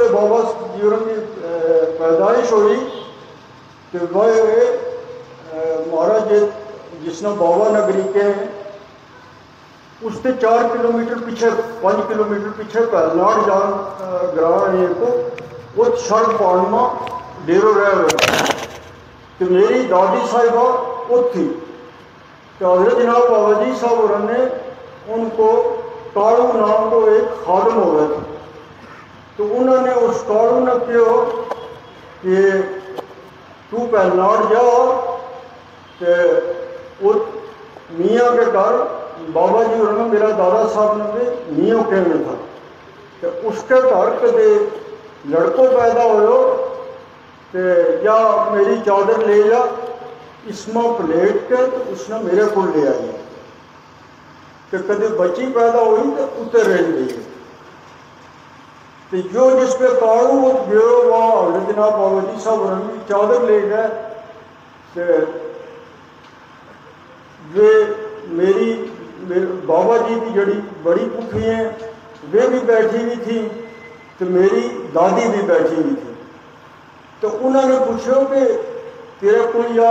जिसमें बाबा जीवन की पैदाइश हुई तो वह महाराज जिसने बाबा नगरी के उससे चार किलोमीटर पीछे पाँच किलोमीटर पीछे पहलनाड़ जान ग्राम को वो सड़क पानी डेरो रह हुए तो मेरी दादी साहिबा वो थी तो हज़रत जनाब बाबा जी साहब ने उनको काड़ू नाम को एक खादम हो गया था तो उन्होंने उस काड़ू ने कहो कि तू पहलनाड़ जाओ तो मियाँ के घर, बाबा जी और मेरा दादा साहब ने भी मियों कहने था। तो उसके घर कदे लड़को पैदा हो तो या मेरी चादर ले जा, इसमें प्लेट के तो उसने मेरे को ले आई तो कदे बच्ची पैदा हुई तो उतर रह गई तो जो जिस पे काड़ू वहाँ हज़रत जनाब जी साहब रंगी चादर ले गए तो वे मेरी मेरे बाबा जी की जड़ी बड़ी पुखी हैं वे भी बैठी हुई थी तो मेरी दादी भी बैठी हुई थी तो उन्होंने पूछो कि तेरे को या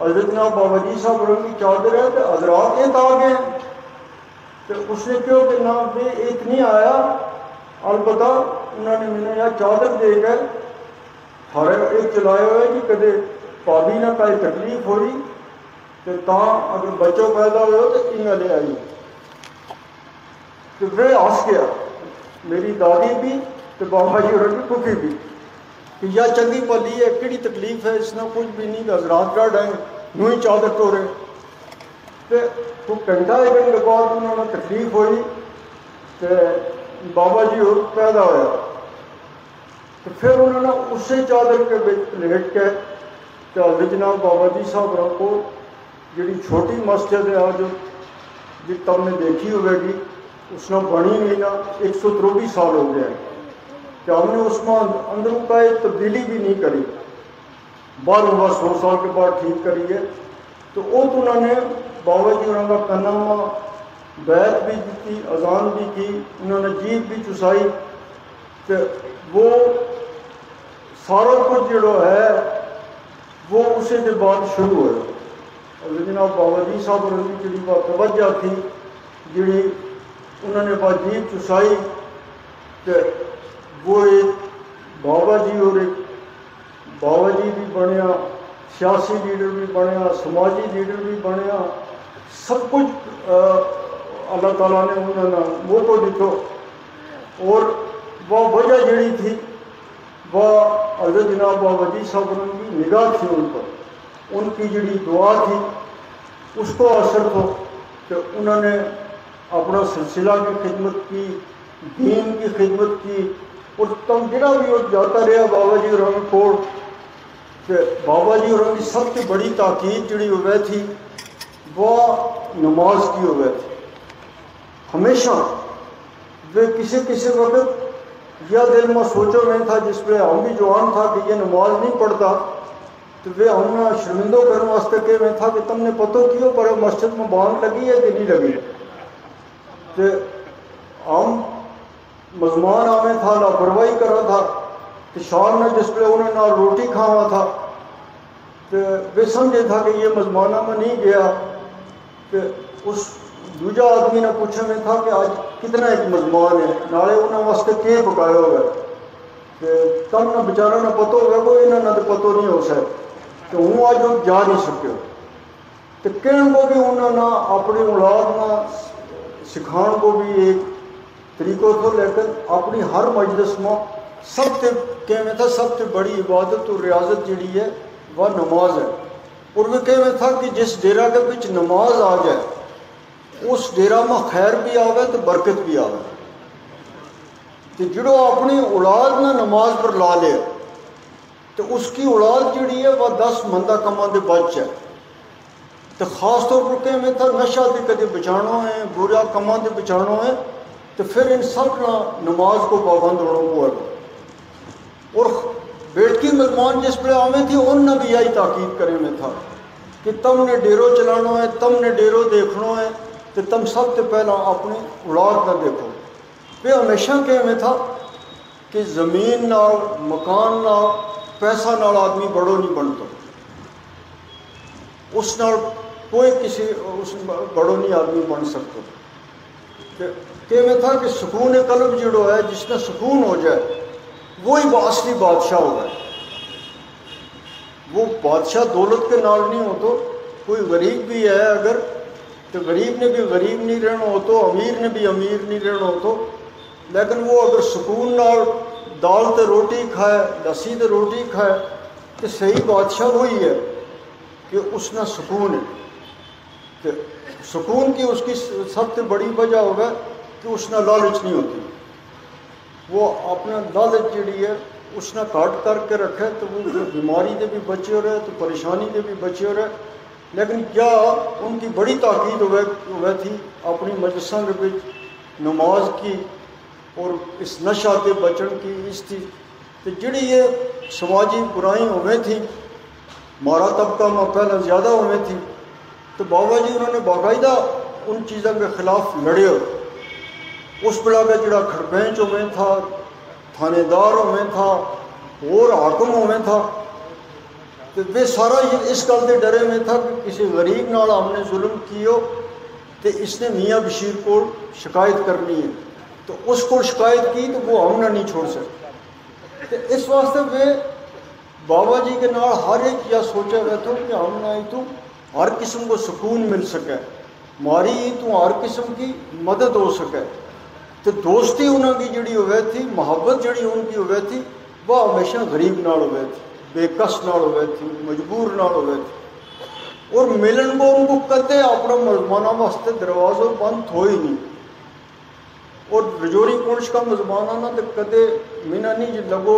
हज़रत नाब बाबा जी साहब रंग की चादर है तो हजरात ये आ गए तो उसने क्यों कि ना भी एक नहीं आया अलबत्ता उन्होंने मैंने यह चादर दे गए थारे एक चलाए हुए कि कदे भाभी ना कहीं तकलीफ़ हुई तो ता अगर बच्चों पैदा हो तो इं ले आई तो वे हंस गया मेरी दादी भी तो बाबा जी और पुखी भी कि यह चंगी पली है कि तकलीफ़ है इसने कुछ भी नहीं हजरात गढ़ है यूँ ही चादर टोरे तो कुछ घंटा एक घंटे बाद उन्होंने तकलीफ़ हुई तो बाबा जी और पैदा होया तो फिर उन्होंने उसे चादर के लेट के तो जनाब बाबा जी साहब को जी छोटी मस्जिद है आज जी तुमने देखी होगी उसने बनी नहीं ना एक सौ चौबीस साल हो गया तो हमने उसमें अंदरों का एक तब्दीली भी नहीं करी बार बार सौ साल के बाद ठीक करी है तो वो तो उन्होंने बाबा जी उन्होंने कन्नामा बैत भी की अजान भी की उन्होंने जीप भी चुसाई। तो वो सारा कुछ जो है, वो उसी के बाद शुरू हो और जनाब बाबा जी साहब की जी तवज्जा थी जी उन्होंने बात जीप चुसाई तो वो एक बाबा जी और एक बाबा जी भी बनया सियासी लीडर भी बनया समाजी लीडर भी बनया सब कुछ अल्लाह ताला ने उन्होंने मौको दिखो। और वह वजह जड़ी थी, वह हज़रत जनाब बाबा जी साहब की निगाह थी उन पर। उनकी जड़ी दुआ थी, उसको असर थो कि उन्होंने अपना सिलसिला की खिदमत की, दीन की खिदमत की, और तम जरा भी वो जाता रहा बाबा जी और तो बाबा जी और सबसे बड़ी ताकीद जी हुए थी, वह नमाज़ की हुए थी। हमेशा वे किसी किसी वक्त यह दिल में सोचो नहीं था जिसमें हम भी जवान था कि ये नमाज़ नहीं पढ़ता तो वे हमने शर्मिंदो करने वास्ते के में था कि तुमने पतो कियो, पर मस्जिद में बाँध लगी है कि नहीं लगी तो हम मजमान आवे था, लापरवाही करा था तो शाम ने जिसपे उन्हें ना रोटी खावा था तो वे समझे था कि ये मजमाना में नहीं गया। तो उस दूजा आदमी ने पूछे, में था कि आज कितना एक मजमान है? नाले उन्होंने वास्ते के पकाया होगा तो तब ना बेचारा ना पतो होगा को इन्होंने तो पतो नहीं हो सकता तो हूँ आज जा नहीं सको। तो कहने को भी उन्होंने अपनी औलाद में सिखाने को भी एक तरीको थो लेकिन अपनी हर मजलिस में सबसे कहने था, सबसे बड़ी इबादत और रियाजत जी है, वह नमाज़ है। और वे कहने था कि जिस डेरा के बिच नमाज़ आ जाए उस डेरा में खैर भी आवे तो बरकत भी आवे। तो जो अपनी औलाद ने नमाज़ पर ला लिया तो उसकी औलाद जी है, वह दस मंदा कमा के बच है तो खास तौर पर कहने था नशा भी कदे बचाना है, बुरा कमा के बचाना है तो फिर इन सब ना नमाज़ को पाबंद होना हुआ। और बेटकी मेहमान जिस पे आवे थी, उनने भी यही ताकीद करे में था कि तुमने डेरो चलाना है तुमने डेरो देखना है तो तुम सबसे पहला अपनी औलाद का देखो वे हमेशा कह में था ਕਿ ਜ਼ਮੀਨ ਨਾਲ ਮਕਾਨ ਨਾਲ ਪੈਸਾ ਨਾਲ ਆਦਮੀ ਬੜੋ ਨਹੀਂ ਬਣਦਾ ਉਸ ਨਾਲ कोई किसी उस बड़ो नहीं आदमी बन सकता कि, कि में था कि सुकून कल्ब जो है जिसमें सुकून हो जाए वही असली बादशाह होगा वो बादशाह दौलत के नाल नहीं हो तो कोई गरीब भी है अगर तो गरीब ने भी गरीब नहीं रहना हो तो अमीर ने भी अमीर नहीं रहना हो तो। लेकिन वो अगर सुकून नाल दाल तो रोटी खाए, लस्सी तो रोटी खाए तो सही बादशाह वही है कि उसने सुकून है। कि सुकून की उसकी सबसे बड़ी वजह होगा कि उसने लालच नहीं होती। वो अपना लालच जी है, उसने काट करके रखे तो वो बीमारी से भी बचे रहे तो परेशानी से भी बचे रहे लेकिन क्या उनकी बड़ी ताकीद हुआ थी अपनी मजसा के बिच नमाज़ की और इस नशा के बचन की इस थी तो जी ये समाजी बुराई हुए थी, मारा तबका में पहले ज़्यादा हुए थी तो बाबा जी उन्होंने बाकायदा उन चीज़ों के खिलाफ लड़े। उस बड़ा का जड़ा खड़बेंच में था, थानेदार में था, और हाकम में था तो वे सारा ये इस गल के डरे में था कि किसी गरीब नाल हमने जुल्म कियो तो इसने मियाँ बशीर को शिकायत करनी है। तो उसको शिकायत की तो वो हमने नहीं छोड़ सकते। तो इस वास्ते वे बाबा जी के नाल हर एक यह सोचा गया था कि हम ना तो हर किस्म को सुकून मिल सके। मारी तो हर किस्म की मदद हो सके। तो दोस्ती उन्होंने जी हुए थी, मुहब्बत जी उनकी हुए थी वह हमेशा गरीब नाल हुए थी। नाल हुए थी मजबूर हुए थी और मिलन को उनको कदे अपना मेहमाना वास्ते दरवाजों बंद हो ही नहीं। और रजौरी पुंछ का मेहमान ना तो कदे मिना नहीं लगो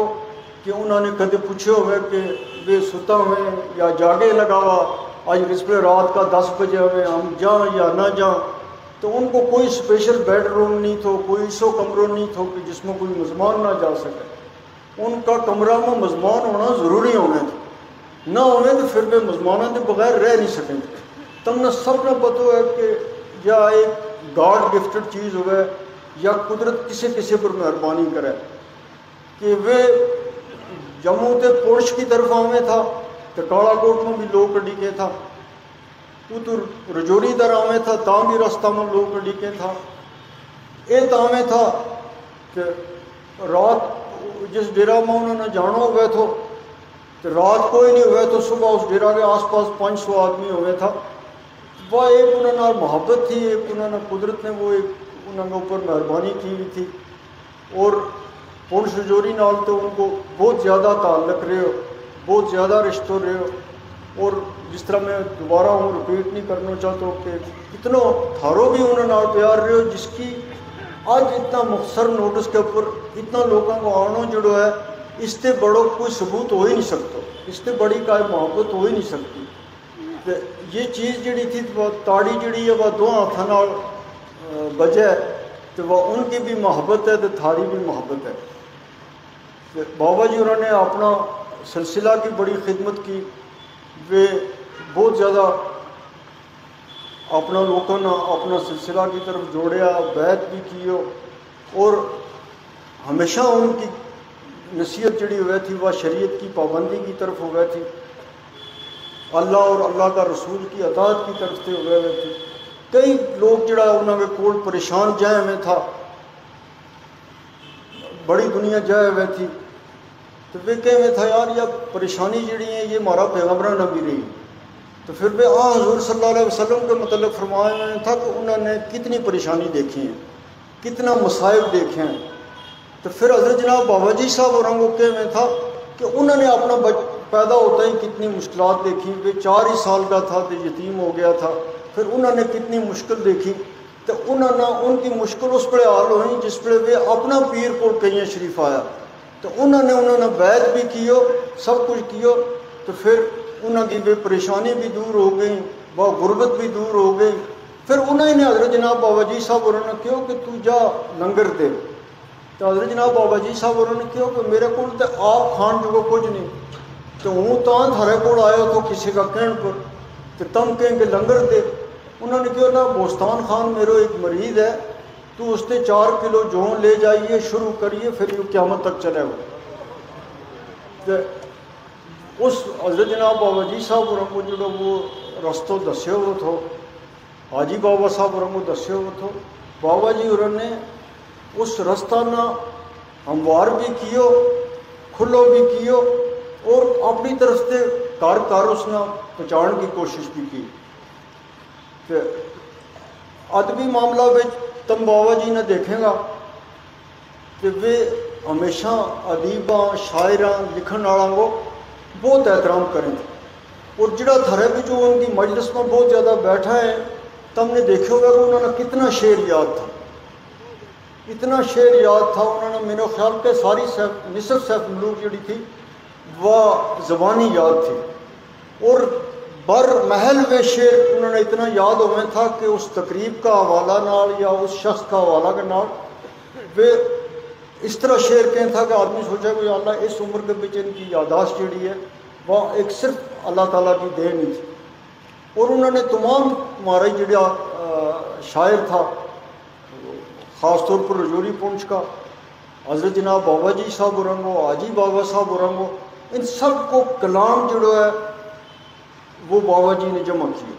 कि उन्होंने कदे पूछे हुए कि वे सुता हुए या जागे लगावा, आज इस पर रात का दस बजे हुए हम जाएँ या ना जाएँ तो उनको कोई स्पेशल बेडरूम नहीं थो, कोई सो कमरों नहीं थो कि जिसमें कोई मेज़मान ना जा सके। उनका कमरा में मेज़मान होना ज़रूरी होने थे ना होने तो फिर वे मेज़मानों के बगैर रह नहीं सकेंगे। तमने सबने पता है कि या एक गॉड गिफ्टेड चीज़ हो या कुदरत किसी किसी पर मेहरबानी करे। कि वे जम्मू के पुरुष की तरफ़ आवे था तो कालाकोट में भी लोग के था। उतर रजौरी दर आवे था, ता भी रास्ता में लोग के था। ये तावे था कि रात जिस डेरा में उन्होंने जाना हुआ तो रात कोई नहीं हुआ तो सुबह उस डेरा के आसपास पाँच सौ आदमी हुए था। वह एक उन्होंने मोहब्बत थी, एक उन्होंने कुदरत ने वो एक उन्होंने ऊपर मेहरबानी की हुई थी। और पुण रजौरी नाल तो उनको बहुत ज़्यादा ताल्लक रहे हो बहुत ज़्यादा रिश्तों रहे। हो और जिस तरह मैं दोबारा हूँ रिपीट नहीं करना चाहता कि इतना थारो भी उन्होंने प्यार रहे हो जिसकी आज इतना मुख्तर नोटिस के ऊपर इतना लोगों को आना जो है, इससे बड़ो कोई सबूत हो ही नहीं सकता। इससे बड़ी का मोहब्बत हो ही नहीं सकती। तो ये चीज़ जी थी ताड़ी जी है, वह दो हाथों बजे तो वह उनकी भी मोहब्बत है तो थारी भी मोहब्बत है। तो बाबा जी उन्होंने अपना सिलसिला की बड़ी खिदमत की। वे बहुत ज़्यादा अपना लोगों ने अपना सिलसिला की तरफ़ जोड़िया बैत भी की और हमेशा उनकी नसीहत जड़ी हुई थी, वह शरीयत की पाबंदी की तरफ़ हो गई थी। अल्लाह और अल्लाह का रसूल की अतात की तरफ़ से हो गए हुए थे। कई लोग जड़ा उन्होंने कोल परेशान जाए में था, बड़ी दुनिया जाए हुए थी। तो वे कह था, यार यह परेशानी जड़ी है ये हमारा पैगंबर न भी रही। तो फिर वे आ हजूर सल्लल्लाहु अलैहि वसल्लम के मतलब फरमाया था कि उन्होंने कितनी परेशानी देखी है, कितना मसाइब देखे हैं। तो फिर हज़रत जनाब बाबा जी साहब और के में था कि उन्होंने अपना बच, पैदा होता ही कितनी मुश्किल देखी वे चार ही साल का था तो यतीम हो गया था, फिर उन्होंने कितनी मुश्किल देखी। तो उन्होंने उनकी मुश्किल उस पर हाल हुई, जिस पर वे अपना पीर को कई शरीफ आया। तो उन्होंने उन्होंने बैत भी कियो, सब कुछ कियो तो फिर उन्होंने भी परेशानी भी दूर हो गई वह गुर्बत भी दूर हो गई। फिर उन्होंने हज़रत जनाब बाबा जी साहब उन्होंने क्यों कि तू जा लंगर दे। तो हज़रत जनाब बाबा जी साहब उन्होंने क्यों कि मेरे को आप खान जो कुछ नहीं तो हूँ तो थारे को आयो तो किसी का कहन पर तो तम कहेंगे लंगर दे। उन्होंने क्यों, ना, बोस्तान खान मेरो एक मरीज़ है तो उसने चार किलो जो ले जाइए, शुरू करिए, फिर यू क्यामत तक चलेगा। उस रस्तो दस्यो वो थो हाजी बाबा साहब होर दस्यो वो थो बाबा जी होर ने उस रास्ता ना हमवार भी कियो, खुलो भी कियो और अपनी तरफ़ से कर कर उसने पहुँचाने की कोशिश भी की। तो अदबी मामला में तम बाबा जी ने देखेगा कि वे हमेशा अदीबा, शायरा लिखन वालों को बहुत एहतराम करें। और जड़ा थरे भी जो उनकी मजलिस में बहुत ज़्यादा बैठा है तो हमने देखे होगा कि उन्होंने कितना शेर याद था। इतना शेर याद था, उन्होंने मेरे ख्याल पे सारी सैफ, मिसर सैफ मलूक जी थी, वह ज़बानी याद थी। और बर महल में शेर उन्होंने इतना याद हुआ था कि उस तकरीब का हवाला नाल या उस शख्स का हवाला के नाल वे इस तरह शेर कहें था कि आदमी सोचा कि अल्लाह इस उम्र के बीच इनकी यादाश्त जी है, वह एक सिर्फ़ अल्लाह ताला की देन ही थी। और उन्होंने तमाम हमारा जड़ा शायर था ख़ास तौर पर रजौरी पुंछ का, हज़रत जनाब बाबा जी साहब उरंगो आजी बाबा साहब उरंगो इन सबको कलाम जो है, वो बाबा जी ने जमा किया।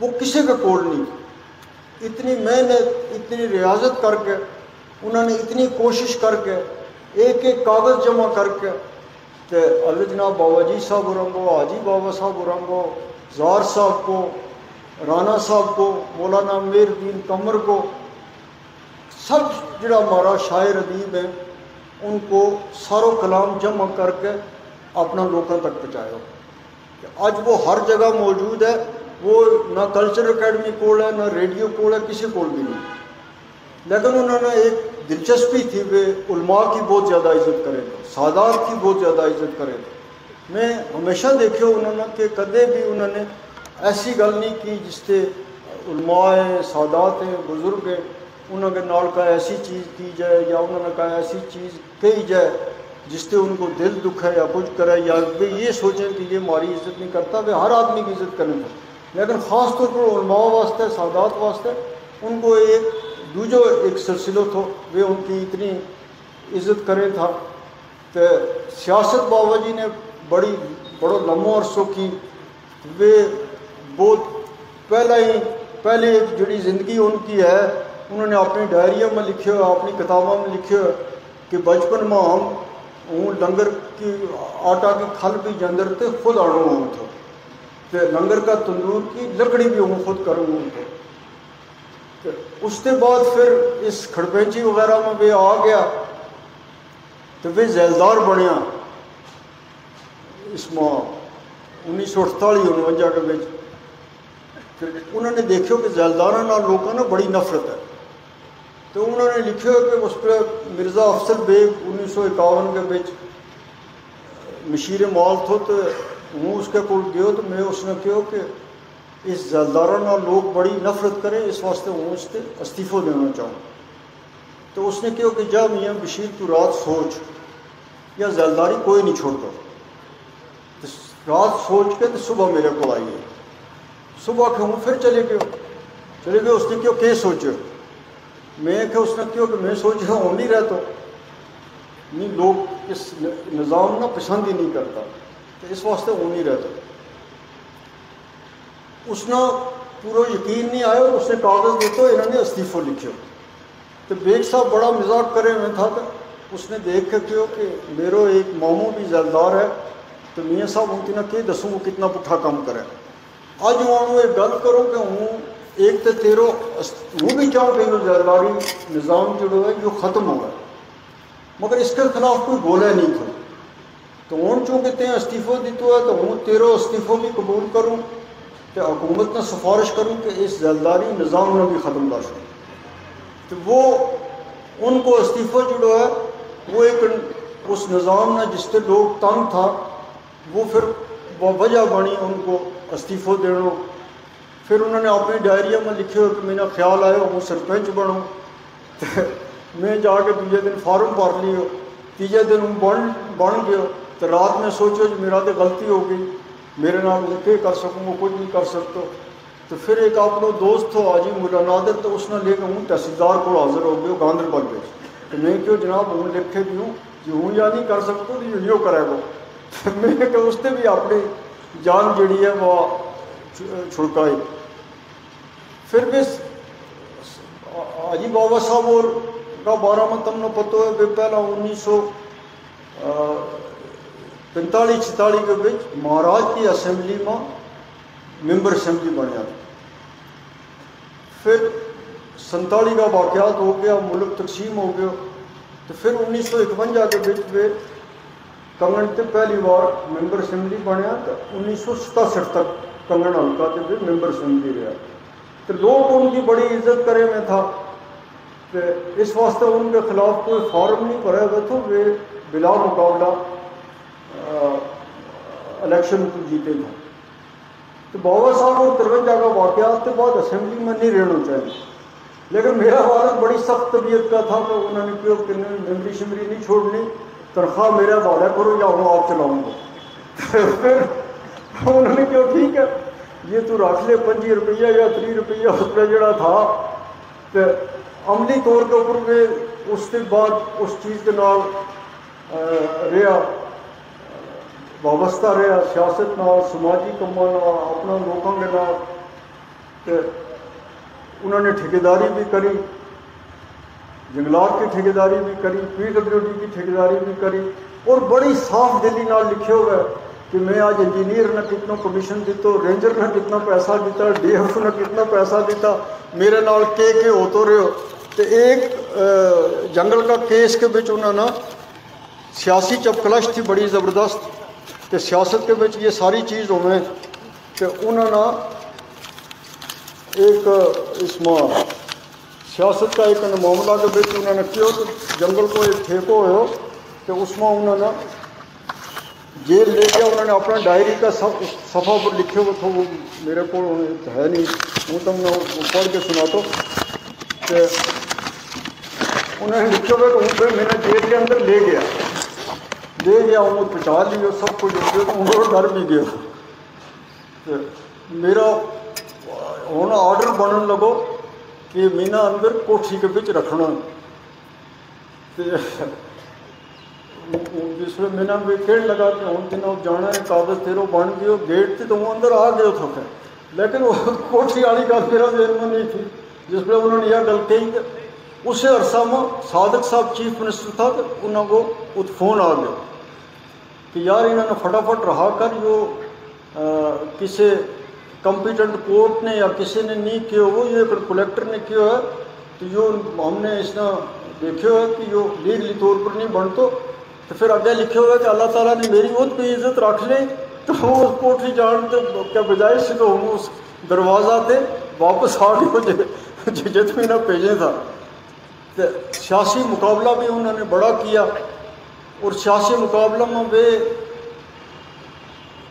वो किसी का कोल नहीं। इतनी मेहनत, इतनी रियाजत करके उन्होंने इतनी कोशिश करके एक एक कागज़ जमा करके तो अल जनाब बाबा जी साहब उरंगो हाजी बाबा साहब उरंगो जार साहब को, राणा साहब को, मौलाना मेरदीन कमर को, सब जड़ा हमारा शायर अदीब है, उनको सारो कलाम जमा करके अपना लोगों तक पहुँचाया। आज वो हर जगह मौजूद है, वो ना कल्चर अकेडमी है, ना रेडियो है, किसी कोल भी नहीं। लेकिन उन्होंने एक दिलचस्पी थी वे उलमा की बहुत ज़्यादा इज़्ज़त करें, सादात की बहुत ज़्यादा इज़्ज़त करें। मैं हमेशा देखे उन्होंने कि कदे भी उन्होंने ऐसी गल नहीं की जिससे उलमा है, सादात हैं, बुज़ुर्ग हैं, उन्होंने नाल का ऐसी चीज़ की जाए या उन्होंने कहा ऐसी चीज़ कही जाए जिससे उनको दिल दुख है या कुछ करे या वे ये सोचें कि ये हमारी इज़्ज़त नहीं करता, वे हर आदमी की इज़्ज़त करें लेकिन ख़ास तौर पर उलमा वास्ते, सादात वास्ते उनको एक दूजो एक सिलसिलो थो, वे उनकी इतनी इज़्ज़त करें था तो सियासत बाबा जी ने बड़ी, बड़ो लम्बो अरसों की। वे बहुत पहला ही, पहले जी ज़िंदगी उनकी है, उन्होंने अपनी डायरिया में लिखे हो अपनी किताबों में लिखे हो कि बचपन में हम, हूँ, लंगर की, आटा की खल भी जंदर ते खुद आणू हूँ थे। तो लंगर का तंदूर की लकड़ी भी हूँ खुद करूँ थे। तो उसके बाद फिर इस खड़पेंची वगैरह में वे आ गया तो वे जैलदार बनया इसमें उन्नीस सौ अड़ताली उनवंजा के फिर उन्होंने देखो कि जैलदारा लोगों ने बड़ी नफरत है। तो उन्होंने लिखे कि उस पर मिर्ज़ा अफसर बेग उन्नीस सौ इक्यावन के बिच मशीर माल थो तो हूँ उसके को तो मैं उसने कहो कि इस जलदारा लोग बड़ी नफरत करें, इस वास्ते हूँ उससे इस्तीफ़ो देना चाहूँ। तो उसने कहो कि जब मियाँ बशीर, तू रात सोच, या जलदारी कोई नहीं छोड़ता। तो रात सोच के तो सुबह मेरे को आइए सुबह के हूँ, फिर चले गए। चले गए, उसने क्यों के सोचो? मैं क्या उसने क्यों कि मैं सोच रहा हूँ, नहीं रहता। नहीं, लोग इस निज़ाम ना पसंद ही नहीं करता। तो इस वास्ते वो नहीं रहता। उसने पूरा यकीन नहीं आया, उसने कागज़ देते, इन्होंने इस्तीफ़ो लिखे। तो बेग साहब बड़ा मज़ाक करे हुए था तो उसने देख के क्यों कि मेरो एक मामू भी जलदार है तो मियाँ साहब उनकी ना के दसूँ वो कितना पुठा काम करे। अज हूँ एक गल करो कि हूँ एक तो तेरो वो भी चाहूँ कि जरदारी निज़ाम जो है, जो ख़त्म हो गया मगर इसके खिलाफ कोई बोले नहीं था। तो हूँ चूँकि ते इस्तीफ़ो दितो है तो हूँ तेरो इस्तीफ़ो भी कबूल करूँ। तो हुकूमत ने सिफारिश करूँ कि इस जलदारी निज़ाम ने भी ख़त्म कर सकें। तो वो, उनको इस्तीफ़ा जो है, वो एक उस निज़ाम ने जिससे लोग तंग था, वो फिर वजह बनी उनको इस्तीफ़ो देना। फिर उन्होंने अपनी डायरिया में लिखे हो कि मेरा ख्याल आया, वो सरपंच बनो। तो मैं जाके दूजे दिन फार्म भर लियो, तीजे दिन बन बन गयो। तो रात में सोचो जो, मेरा तो गलती हो गई। मेरे नाल क्या कर सकूँ कुछ नहीं कर सकते। तो फिर एक अपना दोस्त हो आजी मुला नादर तो उसने लेकर हूँ तहसीलदार को हाजिर हो गया गांधरबल में तो मैं क्यों जनाब, हूँ लिखे भी हूँ जो हूँ या नहीं कर सकता तो यो करेगा मैंने कहा उसने भी अपनी जान जड़ी है वह छुड़काई। फिर भी हाजी बाबा साहब और का बारह में तमने है पहला उन्नीस सौ पैंतालीस छतालीस के बीच महाराज की असेंबली में मेंबर असेंबली बनया फिर संताली का वाकयात हो गया, मुल्क तकसीम हो गया तो फिर उन्नीस सौ इकवंजा के बीच वे कंगन से पहली बार मेंबर असेंबली बनया तो उन्नीस सौ सतासठ तक कंगन हल्का से भी मेंबर असेंबली रहा। तो लोग उनकी बड़ी इज़्ज़त करे में था। तो इस वास्ते उनके खिलाफ कोई फॉर्म नहीं भरा हुआ तो वे बिला मुकाबला इलेक्शन को जीते थे तो बाबा साहब और तिरवंजा का वाकयात तो बाद असेंबली में नहीं रहना चाहिए। लेकिन मेरा वालद बड़ी सख्त तबीयत का था तो उन्होंने क्यों कि मेमरी शिमरी नहीं छोड़नी। तनख्वाह मेरा वादा करो या हूँ आप चलाऊँगा। तो फिर उन्होंने क्यों ठीक है, ये तू रख ले पंजी रुपया या त्री रुपया उसका जड़ा था। तो अमली तौर के ऊपर वे उसके बाद उस चीज़ के नाल रहा। रहा, सियासत नाल समाजी कमां अपना लोगों नाल तो उन्होंने ठेकेदारी भी करी, जंगलात की ठेकेदारी भी करी पी डब्ल्यू डी की ठेकेदारी भी करी, और बड़ी साफ़ दिली नाल लिखे हुए कि मैं आज इंजीनियर ने कितना कमीशन दिता रेंजर ने कितना पैसा दिता डी एफ़ ने कितना पैसा दिता मेरे नाल के के हो तो रहे। हो तो एक जंगल का केस के बिच उन्होंने सियासी चपकलश थी, बड़ी ज़बरदस्त। तो सियासत के बिच ये सारी चीज़ होवे तो उन्होंने एक इसमें सियासत का एक मामला के बिच उन्होंने क्यों जंगल को एक ठेको हो तो उसमें उन्होंने जेल ले गया उन्होंने अपना डायरी का सब सफ़ा पर लिखे हुए थे, वो मेरे को है नहीं, वो तो मैं पढ़ के सुना तो। उन्होंने लिखे हुए तो मैंने जेल के अंदर ले गया। ले गया उन्होंने पहुँचा लिया सब कुछ तो उन्होंने डर भी गया मेरा हूँ आर्डर बनन लगो कि मीना अंदर कोठी के बिच रखना जिसमें मैंने वेखेड़ लगा कि हूँ तेना जाना है कागज़ तेरो बन गयो गेट थी तो वो अंदर आ गयो थे लेकिन वो कोठी वाली गल मेरा जेल में नहीं थी जिसमें उन्होंने यह गल कही उसे अरसा में सादक साहब चीफ मिनिस्टर था तो उन्होंने फ़ोन आ गया कि यार इन्होंने फटाफट रहा कर जो किसी कंपिटेंट कोर्ट ने या किसी ने नहीं किया, वो ये कलेक्टर ने किया है। तो यो हमने इसने देखो है कि यो लीगली तौर पर नहीं बनतो। तो फिर अगे लिखे हुआ कि अल्लाह ताला ने मेरी बहुत भी इज़्ज़त रख ली तो वो उस कोठी जान तो क्या बजाय से तो हम उस दरवाज़ा थे वापस आ गए जित में ना भेजे था। तो सियासी मुकाबला भी उन्होंने बड़ा किया। और सियासी मुकाबला में वे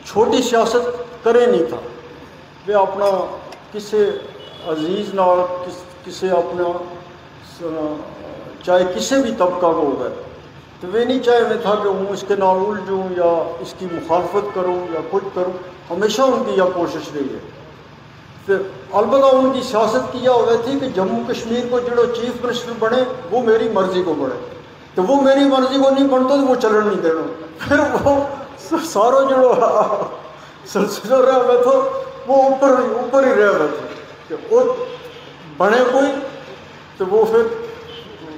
छोटी सियासत करे नहीं था। वे अपना किसी अज़ीज़ नाल, किस, किसी अपना चाहे किसी भी तबका को हो तो वे नहीं चाहे मैं था कि हूँ इसके नाल उलझूँ या इसकी मुखालफत करूँ या कुछ करूँ, हमेशा उनकी यह कोशिश रही है। फिर अलबत् उनकी सियासत की यह हो गई थी कि जम्मू कश्मीर को जो चीफ मिनिस्टर बने, वो मेरी मर्ज़ी को बने। तो वो मेरी मर्ज़ी को नहीं बनता तो वो चलन नहीं देना। फिर वो सारो जो सिलसिला रहा था, वो ऊपर ऊपर ही रह रहे थे। वो बने कोई तो वो फिर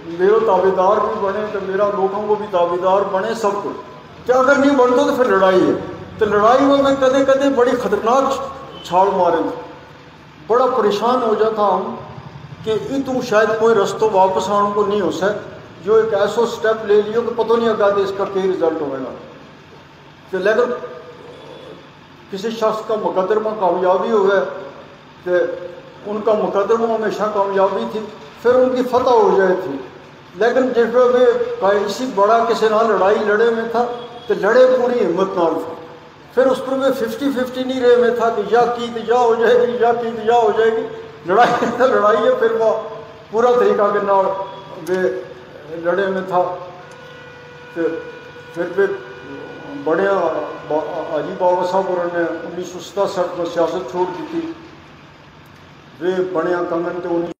मेरे ताबेदार भी बने तो मेरा लोगों को भी ताबेदार बने सब कुछ। क्या अगर नहीं बनता तो फिर लड़ाई है। तो लड़ाई में मैं कदे कदे बड़ी ख़तरनाक छाल मारे बड़ा परेशान हो जाता हम कि तू शायद कोई रस्तों वापस आने को नहीं हो सक जो एक ऐसा स्टेप ले लियो कि पता नहीं अगा इसका क्या रिज़ल्ट होगा तो लेकिन किसी शख्स का मुकदमा कामयाबी हो गया तो उनका मुकदमा हमेशा कामयाबी थी, फिर उनकी फतह हो जाए थी। लेकिन जिस वे इसी बड़ा किसी ना लड़ाई लड़े में था तो लड़े पूरी हिम्मत नाल था। फिर उस पर वे फिफ्टी फिफ्टी नहीं रहे में था कि या की तो या हो जाएगी, या की तो या हो जाएगी। लड़ाई तो लड़ाई है, फिर वह पूरा तरीका के नाल वे लड़े में था। फिर फिर भी बड़े अजी बाबा साहब उन्होंने उन्नीस सौ सतासठ में सियासत छोड़ दी थी। वे बनया कंगन उन्हीं